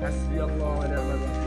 Hasbiyallah ve ni'mel